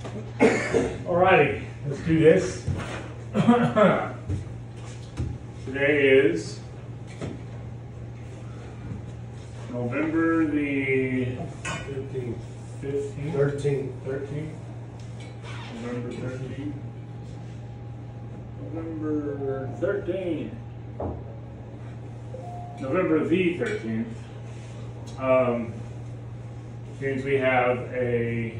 Alrighty, let's do this. Today is November the Fifteen. fifteenth, Thirteen. thirteenth, November thirteenth, November thirteen, November the thirteenth. Um, means we have a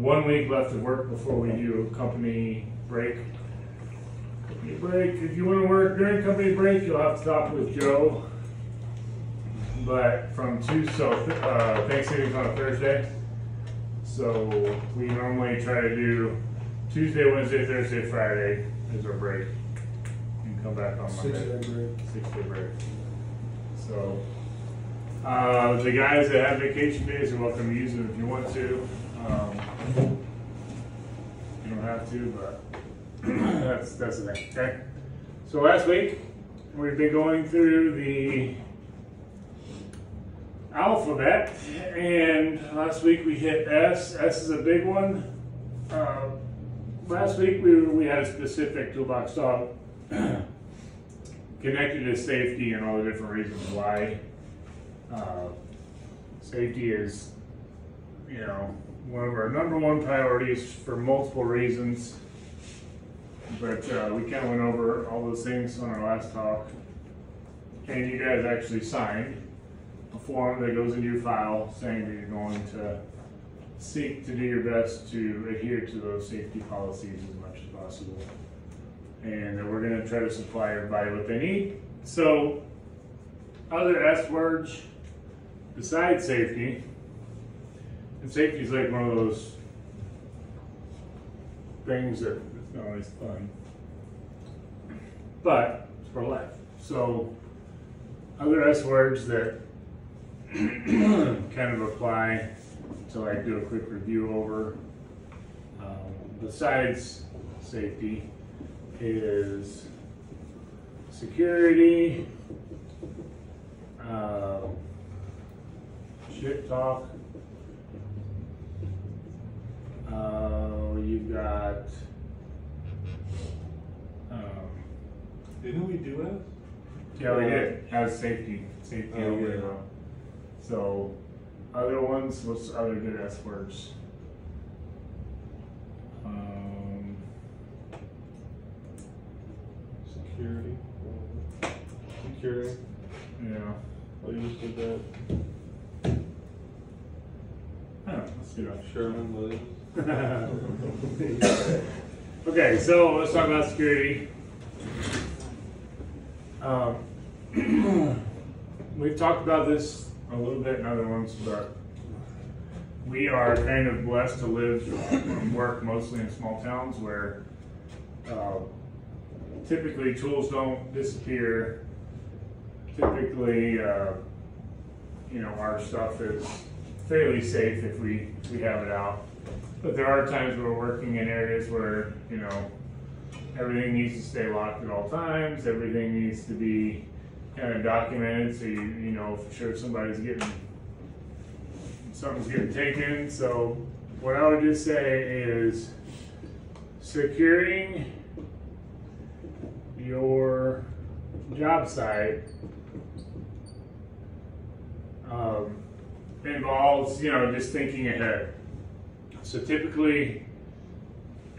one week left of work before we do a company break. Company break. If you want to work during company break, you'll have to talk with Joe. But from Tuesday, so uh, Thanksgiving's on a Thursday, so we normally try to do Tuesday, Wednesday, Thursday, Friday is our break, and come back on Monday. Six day break. Six day break. So, uh, the guys that have vacation days are welcome to use them if you want to. Um, you don't have to, but that's that's the thing. Okay. So last week we've been going through the alphabet, and last week we hit S. S is a big one. Uh, last week we we had a specific toolbox talk connected to safety and all the different reasons why uh, safety is, you know, one of our number one priorities for multiple reasons. But uh, we kind of went over all those things on our last talk. And you guys actually signed a form that goes into your file saying that you're going to seek to do your best to adhere to those safety policies as much as possible and that we're going to try to supply everybody what they need. So, other S words besides safety, and safety is like one of those things that it's not always fun, but it's for life. So, other S words that kind of apply to I do a quick review over. Um, besides safety, is security, um, shit talk. Uh, you've got, um, Didn't we do it? yeah, we did, has safety, safety Oh, over yeah. So, other ones, what's other good S words? Um, Security. Security. yeah. Oh, you just did that. I let's do that. Sherman Williams. okay, so let's talk about security. Um, we've talked about this a little bit in other ones, but we are kind of blessed to live and work mostly in small towns where uh, typically tools don't disappear. Typically, uh, you know, our stuff is fairly safe if we, if we have it out. But there are times where we're working in areas where, you know, everything needs to stay locked at all times, everything needs to be kind of documented so you, you know for sure somebody's getting, something's getting taken. So what I would just say is securing your job site um, involves, you know, just thinking ahead. So typically,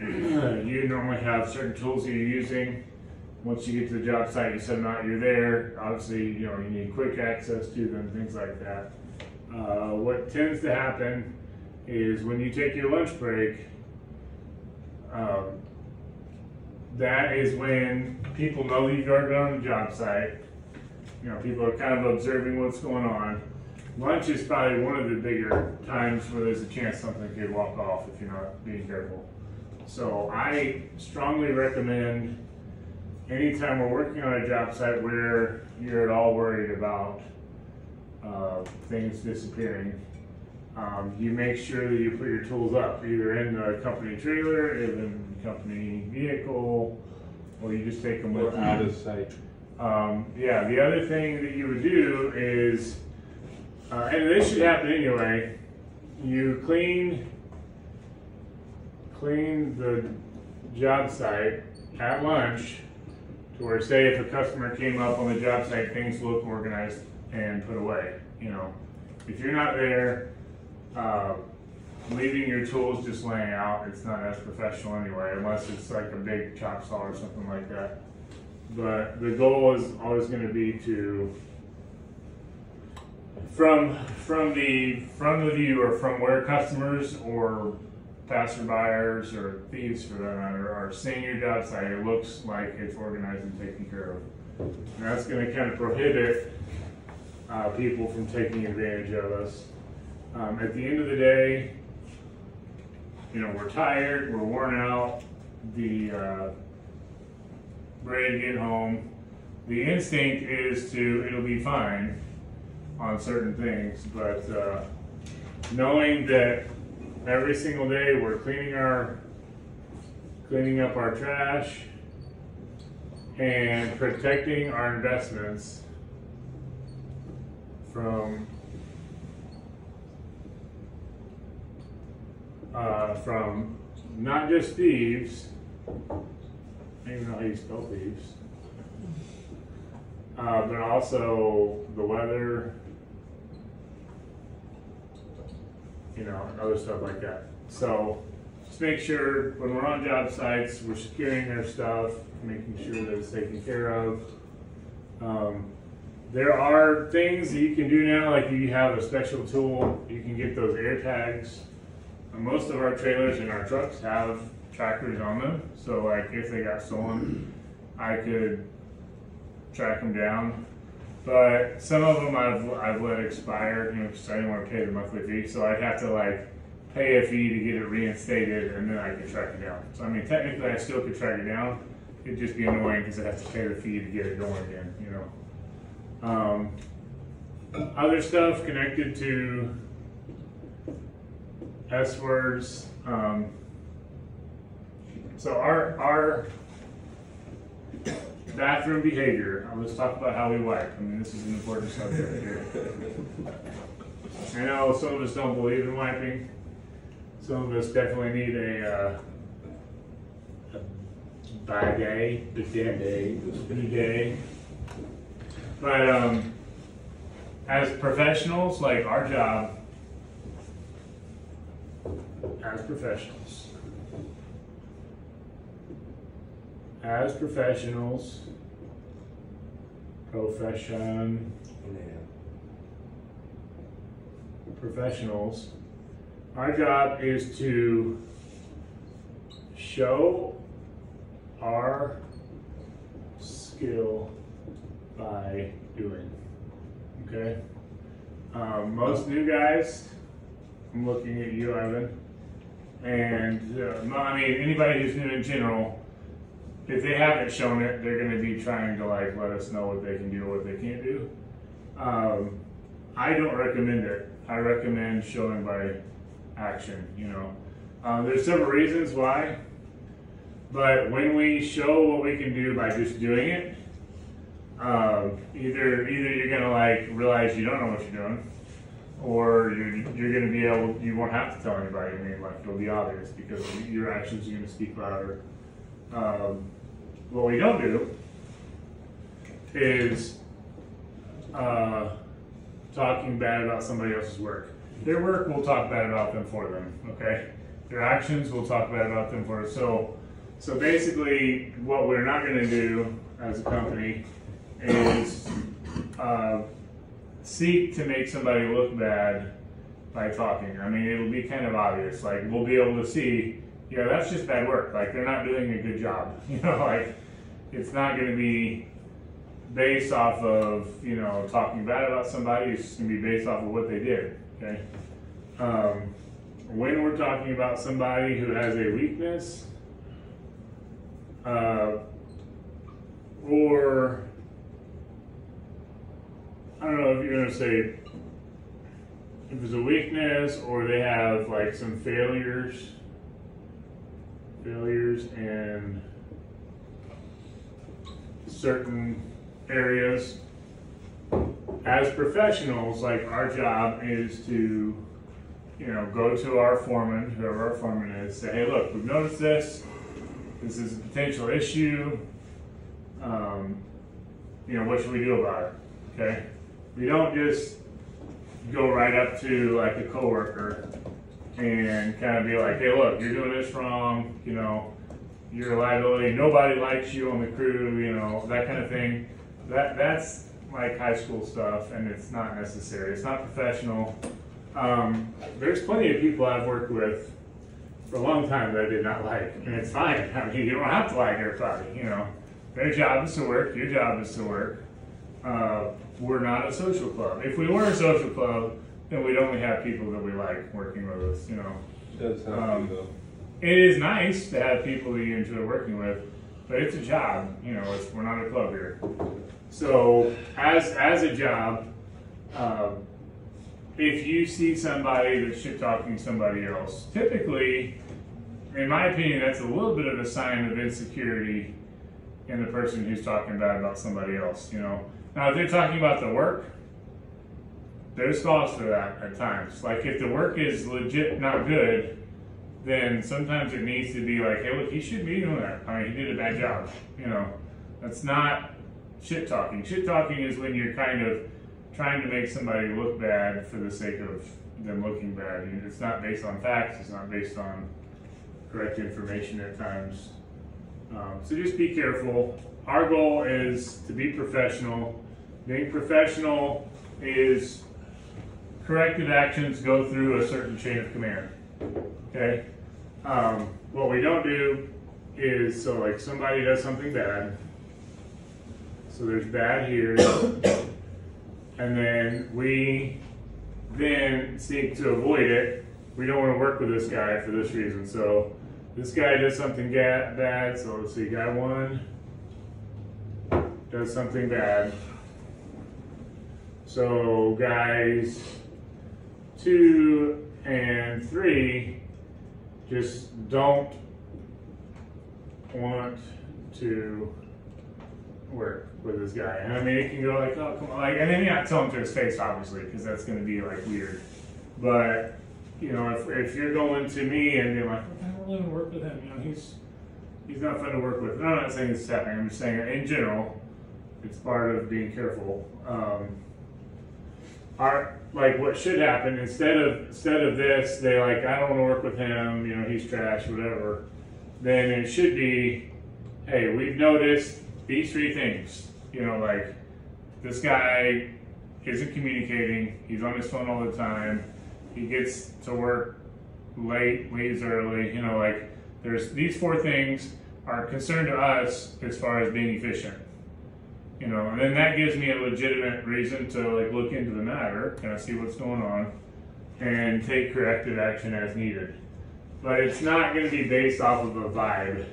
you normally have certain tools that you're using. Once you get to the job site, you set them out, you're there. Obviously, you know, you need quick access to them, things like that. Uh, what tends to happen is when you take your lunch break, um, that is when people know you've already been on the job site. You know, people are kind of observing what's going on. Lunch is probably one of the bigger times where there's a chance something could walk off if you're not being careful. So I strongly recommend anytime we're working on a job site where you're at all worried about uh, things disappearing, um, you make sure that you put your tools up, either in the company trailer, in the company vehicle, or you just take them with you. out of sight. Um, yeah, the other thing that you would do is, uh, and this should happen anyway, you clean clean the job site at lunch to where say if a customer came up on the job site, things look organized and put away. You know, if you're not there, uh, leaving your tools just laying out, it's not as professional anyway, unless it's like a big chop saw or something like that. But the goal is always going to be to from from the from the view or from where customers or passerbyers or thieves for that matter are seeing your job site, it looks like it's organized and taken care of. And that's going to kind of prohibit uh, people from taking advantage of us. Um, at the end of the day, you know, we're tired, we're worn out, the uh, ready to get home. The instinct is to it'll be fine on certain things, but uh, knowing that every single day we're cleaning our cleaning up our trash and protecting our investments from uh, from not just thieves. I don't even know how you spell thieves. Uh, but also the weather, you know, and other stuff like that. So just make sure when we're on job sites, we're securing their stuff, making sure that it's taken care of. Um, there are things that you can do now, like you have a special tool, you can get those air tags. And most of our trailers and our trucks have trackers on them, so like if they got stolen, I could track them down. But some of them I've, I've let expire, you know, because I didn't want to pay the monthly fee, so I'd have to like pay a fee to get it reinstated, and then I could track it down. So I mean, technically, I still could track it down. It'd just be annoying because I have to pay the fee to get it going again, you know. Um, other stuff connected to S words. Um, so our our bathroom behavior. Let's talk about how we wipe. I mean, this is an important subject here. I know some of us don't believe in wiping. Some of us definitely need a, uh, a bidet, bidet, bidet. But um, as professionals, like our job, as professionals, as professionals, profession, professionals, our job is to show our skill by doing. Okay? Um, most new guys, I'm looking at you, Ivan, and uh, I mean, anybody who's new in general, if they haven't shown it, they're going to be trying to like let us know what they can do or what they can't do. Um, I don't recommend it. I recommend showing by action. You know, um, there's several reasons why, but when we show what we can do by just doing it, um, either either you're gonna like realize you don't know what you're doing, or you're you're gonna be able you won't have to tell anybody. I mean, like it'll be obvious because your actions are gonna speak louder. Um, what we don't do is uh, talking bad about somebody else's work. Their work, we'll talk bad about them for them. Okay, their actions, we'll talk bad about them for. So, so basically, what we're not going to do as a company is uh, seek to make somebody look bad by talking. I mean, it'll be kind of obvious. Like we'll be able to see, yeah, that's just bad work. Like they're not doing a good job. You know, like it's not going to be based off of you know talking bad about somebody. It's just going to be based off of what they did. Okay. Um, when we're talking about somebody who has a weakness, uh, or I don't know if you're gonna say if it's a weakness or they have like some failures, failures in certain areas. As professionals, like our job is to, you know, go to our foreman, whoever our foreman is, say, hey, look, we've noticed this. This is a potential issue. Um, you know, what should we do about it? Okay. We don't just go right up to like a coworker and kind of be like, hey, look, you're doing this wrong. You know, you're a liability. Nobody likes you on the crew. You know, that kind of thing. That that's like high school stuff, and it's not necessary. It's not professional. Um, there's plenty of people I've worked with for a long time that I did not like, and it's fine. I mean, you don't have to like everybody. You know, their job is to work. Your job is to work. Uh, we're not a social club. If we were a social club, then we'd only have people that we like working with us. You know, Does have Um, though. It is nice to have people that you enjoy working with, but it's a job. You know, we're not a club here. So as as a job, um, if you see somebody that's shit talking somebody else, typically, in my opinion, that's a little bit of a sign of insecurity in the person who's talking bad about somebody else. You know, now if they're talking about the work. There's cause for that at times. Like if the work is legit not good, then sometimes it needs to be like, hey, look, he should be doing that. I mean, he did a bad job. You know, that's not shit talking. Shit talking is when you're kind of trying to make somebody look bad for the sake of them looking bad. It's not based on facts. It's not based on correct information at times. Um, so just be careful. Our goal is to be professional. Being professional is corrective actions go through a certain chain of command. Okay. Um, what we don't do is so like somebody does something bad. So there's bad here, and then we then seek to avoid it. We don't want to work with this guy for this reason. So this guy does something bad. So let's see, guy one does something bad. So guys two and three just don't want to work with this guy. And I mean, it can go like, oh, come on. Like, and then you not tell him to his face, obviously, because that's going to be like weird. But, you know, if, if you're going to me and you're like, I don't want to work with him, you know, he's he's not fun to work with. And I'm not saying this is happening. I'm just saying in general, it's part of being careful. Um, our like what should happen instead of instead of this, they like I don't want to work with him. You know, he's trash, whatever. Then it should be, hey, we've noticed these three things. You know, like this guy isn't communicating. He's on his phone all the time. He gets to work late, leaves early. You know, like there's these four things are concerned to us as far as being efficient. You know, and then that gives me a legitimate reason to like look into the matter, kind of see what's going on, and take corrective action as needed. But it's not going to be based off of a vibe.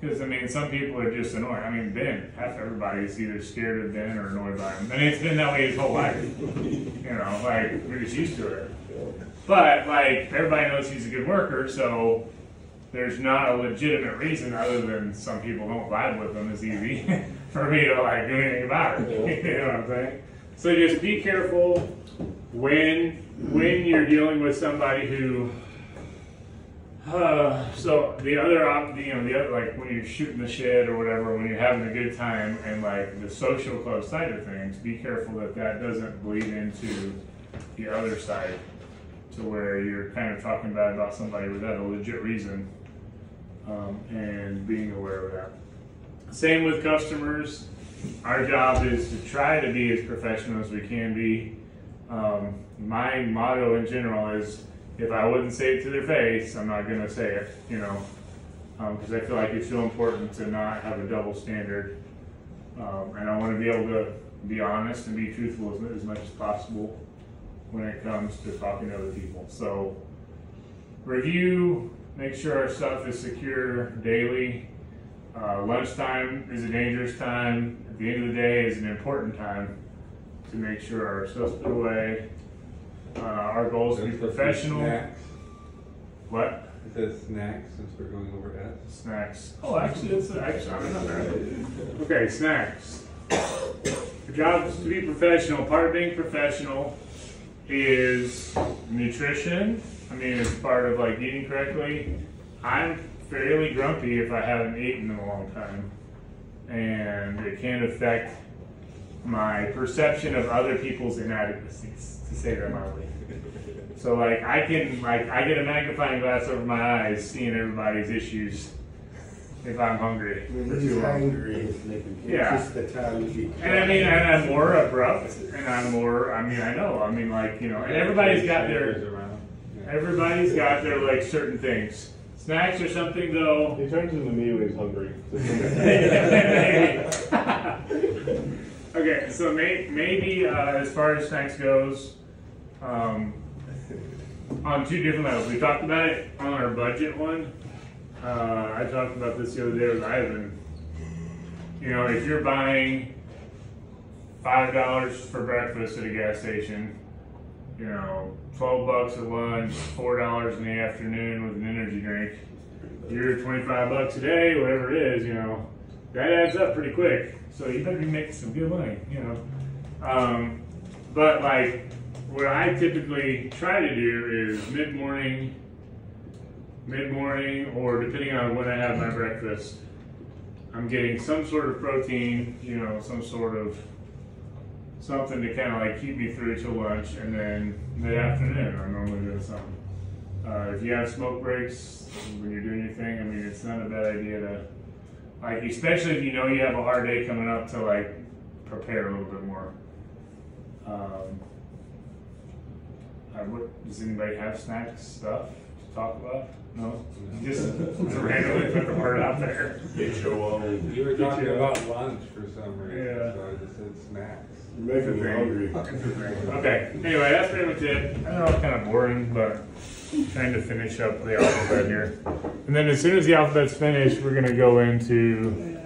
Because I mean, some people are just annoyed. I mean, Ben, half everybody's either scared of Ben or annoyed by him. And it's been that way his whole life. You know, like we're just used to it. But like everybody knows he's a good worker, so there's not a legitimate reason other than some people don't vibe with him as easy for me to like do anything about it. you know what I'm saying? So just be careful when when you're dealing with somebody who uh, so the other op, you know, the other like when you're shooting the shit or whatever, when you're having a good time and like the social club side of things, be careful that that doesn't bleed into the other side to where you're kind of talking bad about somebody without a legit reason, um, and being aware of that. Same with customers. Our job is to try to be as professional as we can be. Um, my motto in general is if I wouldn't say it to their face, I'm not going to say it, you know, because I feel like it's so important to not have a double standard. Um, and I want to be able to be honest and be truthful as, as much as possible when it comes to talking to other people. So, review, make sure our stuff is secure daily. Uh, lunchtime is a dangerous time. At the end of the day is an important time to make sure our stuff's put away. Uh, our goal is to be professional. Snacks. What? It says snacks since we're going over S. Snacks. Oh, actually, it's actually I'm not bad. Okay, snacks. The job is to be professional. Part of being professional is nutrition. I mean, it's part of like eating correctly. I'm fairly grumpy if I haven't eaten in a long time, and it can affect my perception of other people's inadequacies, to say that mildly. So like I can like I get a magnifying glass over my eyes, seeing everybody's issues if I'm hungry for When he's too hungry, it's Yeah. just the time to. And I mean, and I'm more abrupt, and I'm more. I mean, I know. I mean, like you know, and everybody's got their around. Everybody's got their like certain things. Snacks or something though. He turns into me when he's hungry. okay, so may, maybe uh, as far as snacks goes, um, on two different levels. We talked about it on our budget one. Uh, I talked about this the other day with Ivan. You know, if you're buying five dollars for breakfast at a gas station, you know, twelve bucks at lunch, four dollars in the afternoon with an energy drink, you're twenty-five bucks a day, whatever it is, you know, that adds up pretty quick. So you better be making some good money, you know. Um, but like, what I typically try to do is mid-morning, mid-morning, or depending on when I have my breakfast, I'm getting some sort of protein, you know, some sort of something to kind of like keep me through till lunch, and then mid afternoon I'm normally doing something. Uh, if you have smoke breaks when you're doing your thing, I mean, it's not a bad idea to, like, especially if you know you have a hard day coming up, to like prepare a little bit more. Um, I would, does anybody have snacks stuff to talk about? No, just randomly put the word out there. Get your own. You were talking Yeah. about lunch for some reason, Yeah. so I just said snacks. You're Making me hungry. Okay, anyway, that's pretty much it. I know it's kind of boring, but trying to finish up the alphabet here. And then as soon as the alphabet's finished, we're gonna go into